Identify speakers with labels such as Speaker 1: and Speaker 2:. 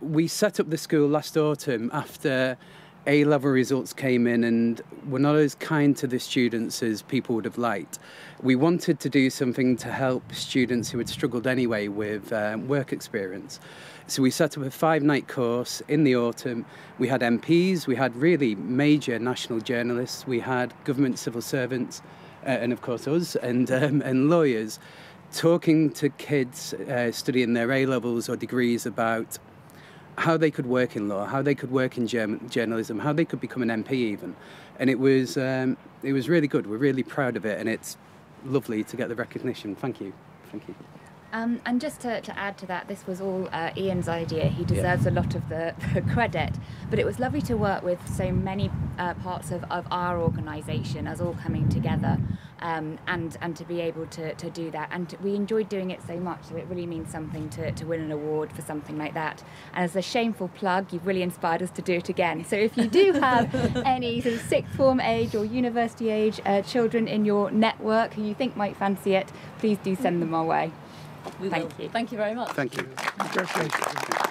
Speaker 1: we set up the school last autumn after A level results came in and were not as kind to the students as people would have liked. We wanted to do something to help students who had struggled anyway with um, work experience. So we set up a five night course in the autumn. We had MPs, we had really major national journalists, we had government civil servants, uh, and of course us, and, um, and lawyers talking to kids uh, studying their A levels or degrees about how they could work in law, how they could work in journalism, how they could become an MP even, and it was um, it was really good. We're really proud of it, and it's lovely to get the recognition. Thank you, thank you.
Speaker 2: Um, and just to, to, add to that, this was all uh, Ian's idea. He deserves yeah. a lot of the, the, credit. But it was lovely to work with so many uh, parts of, of our organisation as all coming together um, and, and to be able to, to do that. And we enjoyed doing it so much, so it really means something to, to win an award for something like that. And as a shameful plug, you've really inspired us to do it again. So if you do have any sort of sixth form age or university age uh, children in your network who you think might fancy it, please do send them our way.
Speaker 3: We
Speaker 2: Thank
Speaker 3: will.
Speaker 2: you.
Speaker 3: Thank you very much.
Speaker 1: Thank you. Congratulations.